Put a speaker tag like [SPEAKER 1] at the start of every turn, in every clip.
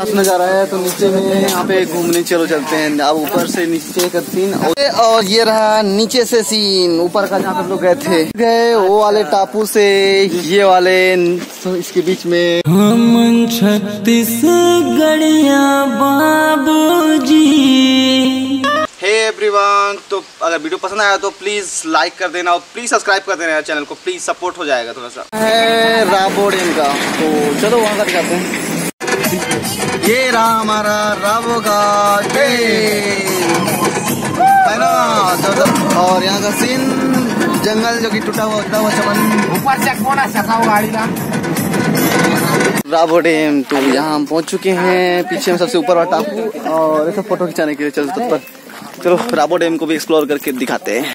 [SPEAKER 1] नज़ारा है तो नीचे में यहाँ पे घूमने चलो चलते हैं। अब ऊपर से नीचे का सीन और ये रहा नीचे से सीन ऊपर का जहाँ पे लोग गए थे। गए वो वाले टापू से ये वाले तो इसके बीच में।
[SPEAKER 2] हम छत्तीस गढ़िया बाबू जी
[SPEAKER 1] हे एवरीवन तो अगर वीडियो पसंद आया तो प्लीज़ लाइक कर देना और प्लीज़ सब्सक्राइब कर देना चैनल को। प्लीज़ सपोर्ट हो जाएगा थोड़ा सा। है राबो डेम का। तो चलो वहाँ का दिखाते हैं। ये रहा हमारा राबो का डेम है ना? और यहाँ का सीन जंगल जो कि टूटा हुआ टूटा हुआ चमन।
[SPEAKER 3] ऊपर से कोना सकाओ गाड़ी का।
[SPEAKER 1] राबो डेम तो यहाँ हम पहुँच चुके हैं। पीछे में सबसे ऊपर वाला टापू। और ये सब फ़ोटो खिंचाने के लिए चलो तत्पर चलो राबो डेम को भी एक्सप्लोर करके दिखाते हैं।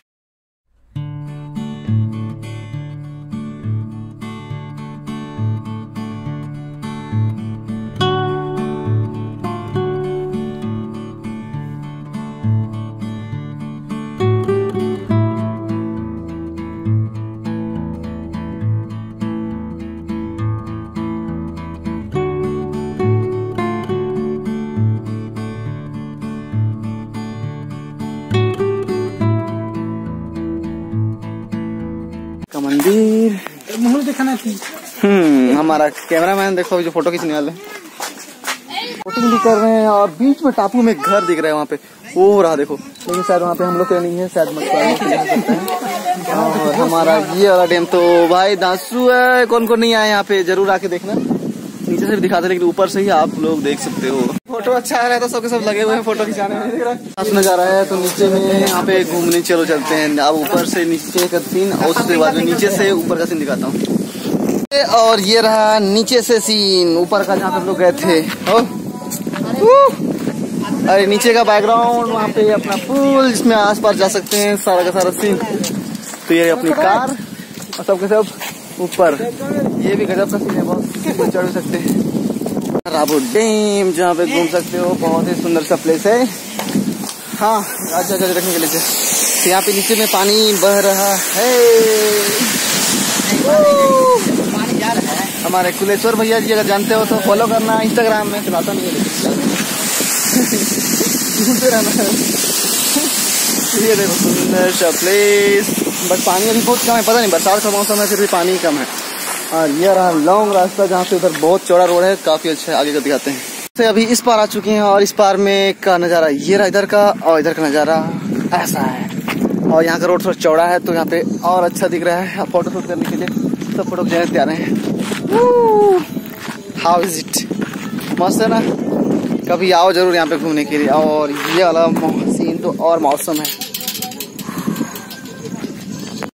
[SPEAKER 3] दिखाना थी
[SPEAKER 1] हम्म हमारा कैमरामैन देखो जो फ़ोटो खींचने वाले शूटिंग भी कर रहे हैं और बीच में टापू में घर दिख रहा है वहाँ पे। वो हो रहा, देखो। लेकिन शायद वहाँ पे हम लोग नहीं है, शायद और हमारा ये वाला डैम तो भाई दासू है कौन कौन नहीं आया यहाँ पे? ज़रूर आके देखना। नीचे से भी दिखाते लेकिन ऊपर से ही आप लोग देख सकते हो। फ़ोटो अच्छा आ रहा है तो सबके सब लगे हुए हैं फ़ोटो खिंचाने में पास नज़ारा है। तो नीचे में, यहाँ पे घूमने, चलो चलते हैं। अब ऊपर से नीचे का सीन और उसके बाद नीचे से ऊपर का सीन दिखाता हूँ। और ये रहा नीचे से सीन, ऊपर का जहाँ पे लोग गए थे। अरे, नीचे का बैकग्राउंड वहाँ पे अपना पुल जिसमें आस पास जा सकते हैं, सारा का सारा सीन तो ये अपनी कार, और सबके सब ऊपर। ये भी गजब का सीन है, बहुत चढ़ सकते हैं। राबो डैम जहाँ पे घूम सकते हो, बहुत ही सुंदर सा प्लेस है। हाँ अच्छा अच्छा रखने के लिए तो यहाँ पे नीचे में पानी बह रहा है। हमारे कुलेश्वर भैया जी अगर जानते हो तो फॉलो करना इंस्टाग्राम में। चलाता नहीं है घूमते रहना ये देखो सुंदर सा प्लेस बट पानी अभी बहुत कम है पता नहीं बरसात का मौसम है फिर भी पानी कम है। और ये रहा लॉन्ग रास्ता जहाँ से उधर बहुत चौड़ा रोड है काफ़ी अच्छा है आगे का दिखाते हैं। से अभी इस पार आ चुके हैं और इस पार में का नज़ारा ये रहा इधर का और इधर का नज़ारा ऐसा है। और यहाँ का रोड थोड़ा चौड़ा है तो यहाँ पे और अच्छा दिख रहा है फ़ोटो शूट करने के लिए। सब फ़ोटो खिंचाने तैयार हैं। हाउ इज़ इट मस्त है ना? कभी आओ ज़रूर यहाँ पे घूमने के लिए। और ये वाला सीन तो और मौसम है।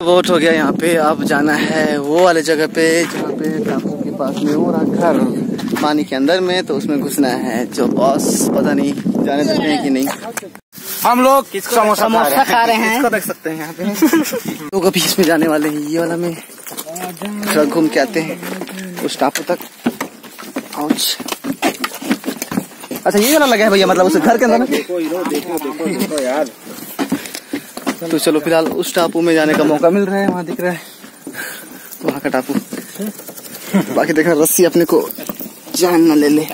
[SPEAKER 1] वोट हो गया यहाँ पे। अब जाना है वो वाले जगह पे जहाँ पे टापू के पास में वो रहा घर। पानी के अंदर में तो उसमें घुसना है जो बॉस पता नहीं जाने देते हैं कि नहीं।
[SPEAKER 3] हम लोग समोसा समोसा खा रहे हैं।
[SPEAKER 1] इसको देख सकते हैं यहाँ पे? लोग अभी इसमें जाने वाले हैं ये वाला में। थोड़ा घूम के आते हैं। उस टापू तक। आउच अच्छा ये वाला लगा है भैया मतलब उस घर के अंदर
[SPEAKER 3] देखो देखो देखो यार
[SPEAKER 1] तो चलो, फ़िलहाल उस टापू में जाने का मौका मिल रहा है, वहाँ दिख रहा है। वहाँ का टापू। बाकी देखना, रस्सी अपने को जान न ले ले।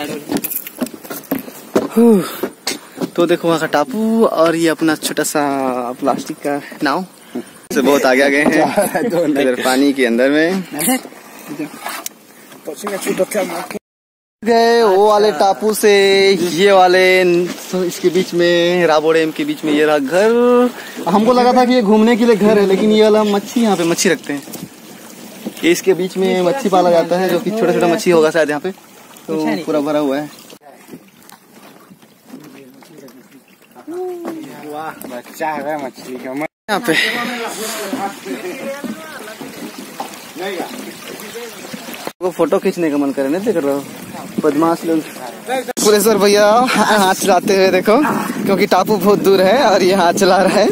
[SPEAKER 1] तो देखो, वहाँ का टापू और ये अपना छोटा सा प्लास्टिक का नाव। से बहुत आगे आ गए हैं। इधर पानी के अंदर में। गए वो वाले टापू से ये वाले तो इसके बीच में राबो डेम के बीच में ये रहा घर। हमको लगा था कि ये घूमने के लिए घर है लेकिन ये वाला मच्छी यहाँ पे मच्छी रखते हैं। ये इसके बीच में मच्छी पाला जाता है जो कि छोटा छोटा मच्छी होगा शायद यहाँ पे। तो पूरा भरा हुआ है।
[SPEAKER 3] वाह बच्चा है मछली का
[SPEAKER 1] यहाँ पे। वो फ़ोटो खींचने का मन करे नहीं देख रहे हो? बदमाश लोग। पुरेश्वर भैया हाथ चलाते हुए देखो क्योंकि टापू बहुत दूर है और ये हाथ चला रहा है।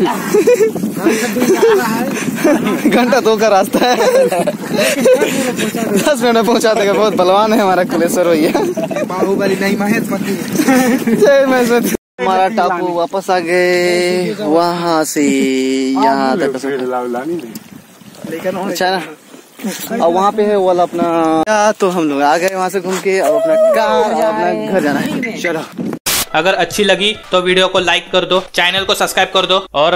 [SPEAKER 1] घंटा दो का रास्ता है। दस मिनट में पहुँचा देगा बहुत बलवान है हमारा कुलेश्वर भैया।
[SPEAKER 3] बाहुबली नहीं महेश
[SPEAKER 1] जय महेश्वरी हमारा टापू वापस आ गए। वहाँ से यहाँ तक अच्छा ना? और वहाँ पे है वो वाला अपना तो हम लोग आ गए वहाँ से घूम के अब अपना कार अपना घर जाना है। चलो।
[SPEAKER 4] अगर अच्छी लगी तो वीडियो को लाइक कर दो चैनल को सब्सक्राइब कर दो और